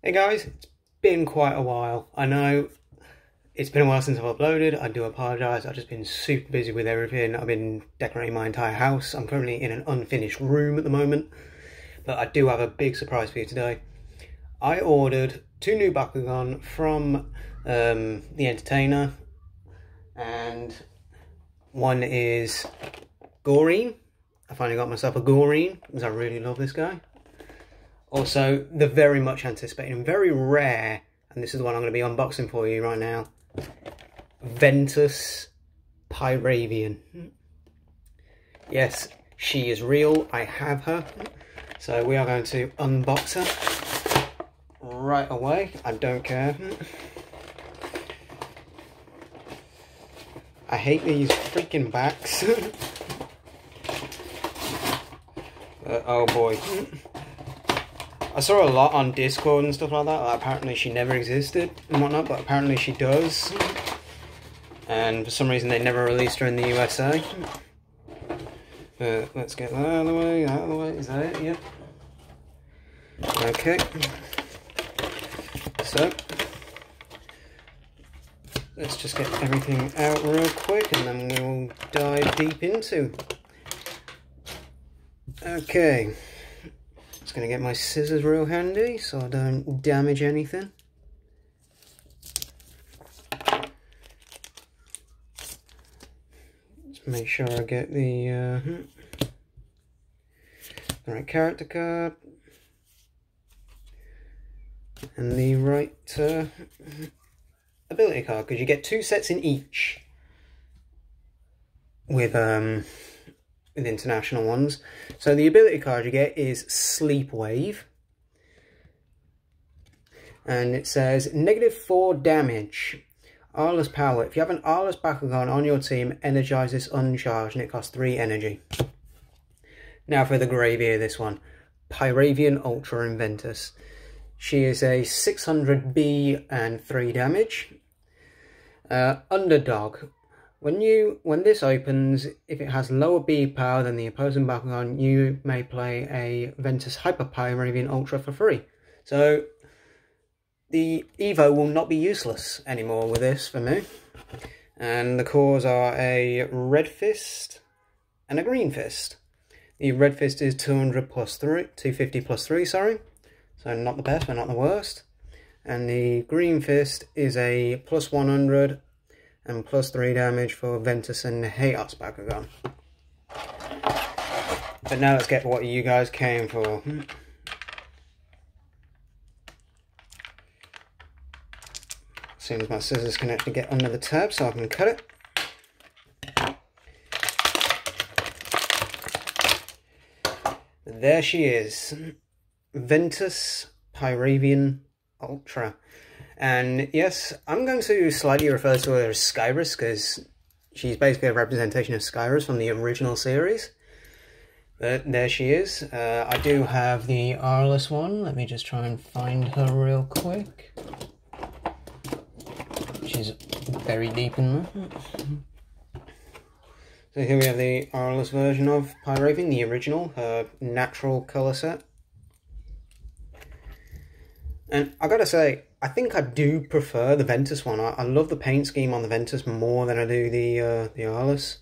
Hey guys, it's been quite a while. I know it's been a while since I've uploaded. I do apologise. I've just been super busy with everything. I've been decorating my entire house. I'm currently in an unfinished room at the moment. But I do have a big surprise for you today. I ordered two new Bakugan from um, The Entertainer. And one is Goreene. I finally got myself a Goreene because I really love this guy. Also, the very much anticipated and very rare, and this is the one I'm going to be unboxing for you right now, Ventus Pyravian. Yes, she is real. I have her. So we are going to unbox her right away. I don't care. I hate these freaking backs. uh, oh boy. I saw a lot on Discord and stuff like that. Like apparently she never existed and whatnot, but apparently she does. And for some reason they never released her in the USA. But uh, let's get that out of the way, out of the way. Is that it? Yep. Okay. So, let's just get everything out real quick and then we'll dive deep into. Okay. Just going to get my scissors real handy so I don't damage anything. Let's make sure I get the, uh, the right character card and the right uh, ability card because you get two sets in each with um with international ones. So the ability card you get is Sleep Wave. And it says negative 4 damage. Aurelus power. If you have an Aurelus Bakugan on your team, energize this uncharged and it costs 3 energy. Now for the gravy this one. Pyravian Ultra in Ventus. She is a 600B and 3 damage. Uh, underdog. When you when this opens, if it has lower B power than the opposing Bakugan, you may play a Ventus Hyper Pyravian Ultra for free. So the Evo will not be useless anymore with this for me. And the cores are a Red Fist and a Green Fist. The Red Fist is 200 plus 3, 250 plus 3, sorry. So not the best, but not the worst. And the Green Fist is a plus 100 and plus 3 damage for Ventus and Chaos Bakugan. But now let's get what you guys came for. As soon as my scissors can actually get under the tab so I can cut it. There she is. Ventus Pyravian Ultra. And yes, I'm going to slightly refer to her as Skyress because she's basically a representation of Skyress from the original series. But there she is. Uh, I do have the Aurelus one. Let me just try and find her real quick. She's very deep in there. So here we have the Aurelus version of Pyravian, the original, her natural colour set. And I gotta say, I think I do prefer the Ventus one. I, I love the paint scheme on the Ventus more than I do the uh, the Aurelus.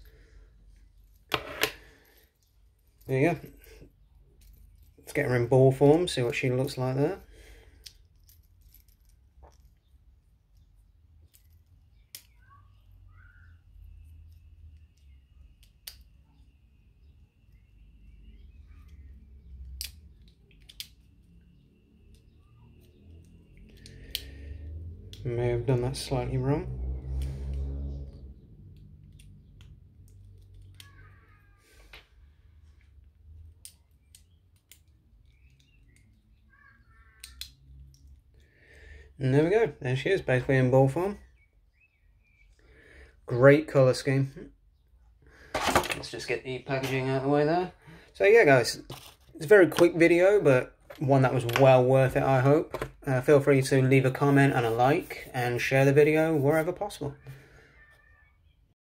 There you go. Let's get her in ball form, see what she looks like there. May have done that slightly wrong. And there we go. There she is, basically in ball form. Great colour scheme. Let's just get the packaging out of the way there. So yeah, guys, it's a very quick video, but one that was well worth it, I hope. Uh, feel free to leave a comment and a like and share the video wherever possible.